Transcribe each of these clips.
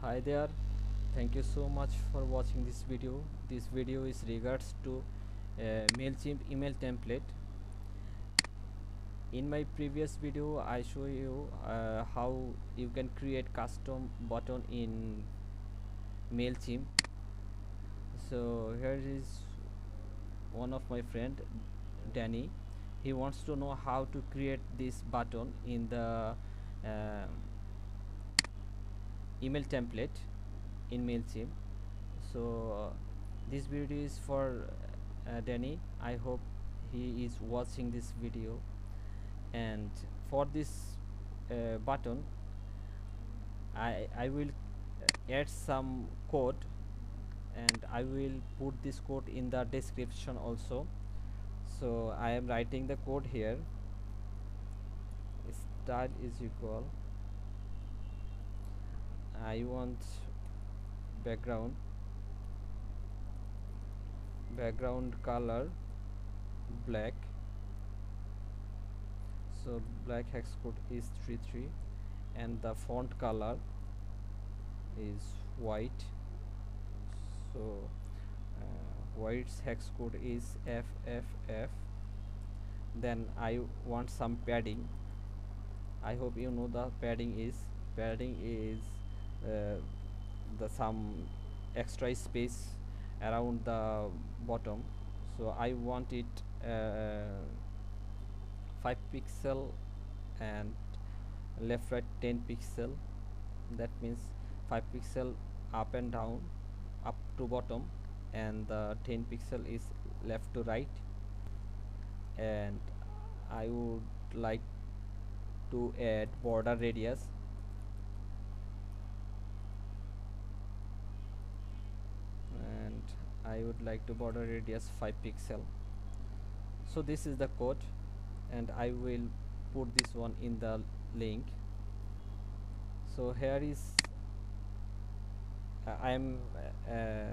hi there. Thank you so much for watching this video. This video is regards to uh, mailchimp email template. In my previous video i show you uh, how you can create custom button in mailchimp. So here is one of my friend danny. He wants to know how to create this button in the uh, email template in MailChimp so uh, this video is for uh, Danny. I hope he is watching this video. And for this uh, button I, I will add some code and I will put this code in the description also. So I am writing the code here. Style is equal I want background. Background color black. So black hex code is 33 and the font color is white. So uh, white's hex code is FFF then I want some padding. I hope you know the padding is. Padding is the some extra space around the bottom. So I want it uh, 5 pixel and left right 10 pixel. That means 5 pixel up and down up to bottom and the 10 pixel is left to right. And I would like to add border radius I would like to border radius 5 pixel. So this is the code and I will put this one in the link. So here is uh, I am uh,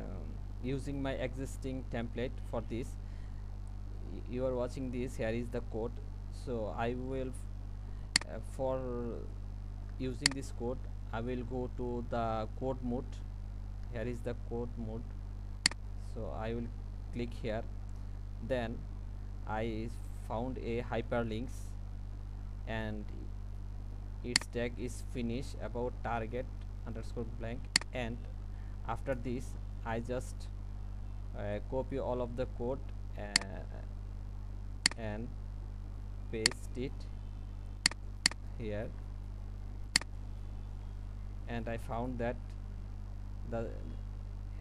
using my existing template for this. You are watching this here is the code. So I will uh, for using this code I will go to the code mode. Here is the code mode so I will click here. Then I found a hyperlinks and its tag is finish about target underscore blank. And after this I just uh, copy all of the code uh, and paste it here. And I found that the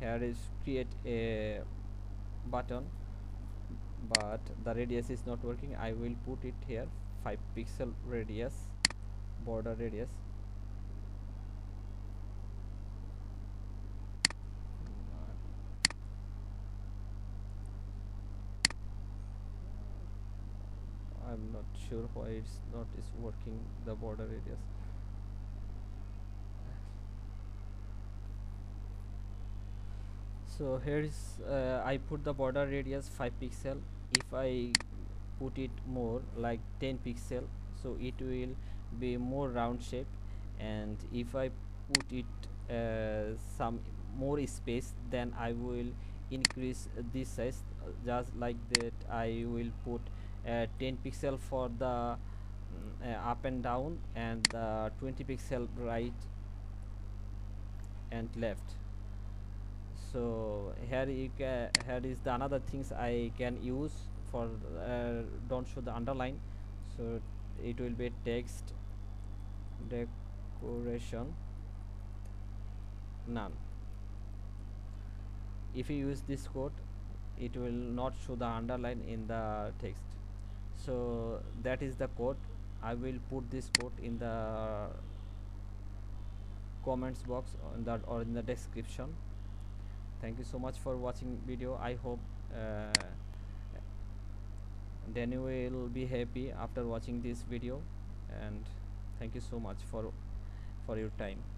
here is create a button but the radius is not working. I will put it here 5 pixel radius border radius. I'm not sure why it's not is working the border radius so here is uh, I put the border radius 5 pixel. If I put it more like 10 pixel so it will be more round shape. And if I put it uh, some more space then I will increase this size just like that I will put uh, 10 pixel for the uh, up and down and 20 pixel right and left so here you can here is the another things I can use for uh, don't show the underline. So it will be text decoration none. If you use this code it will not show the underline in the text. So that is the code. I will put this code in the comments box on that or in the description thank you so much for watching video. I hope uh, you will be happy after watching this video. And thank you so much for for your time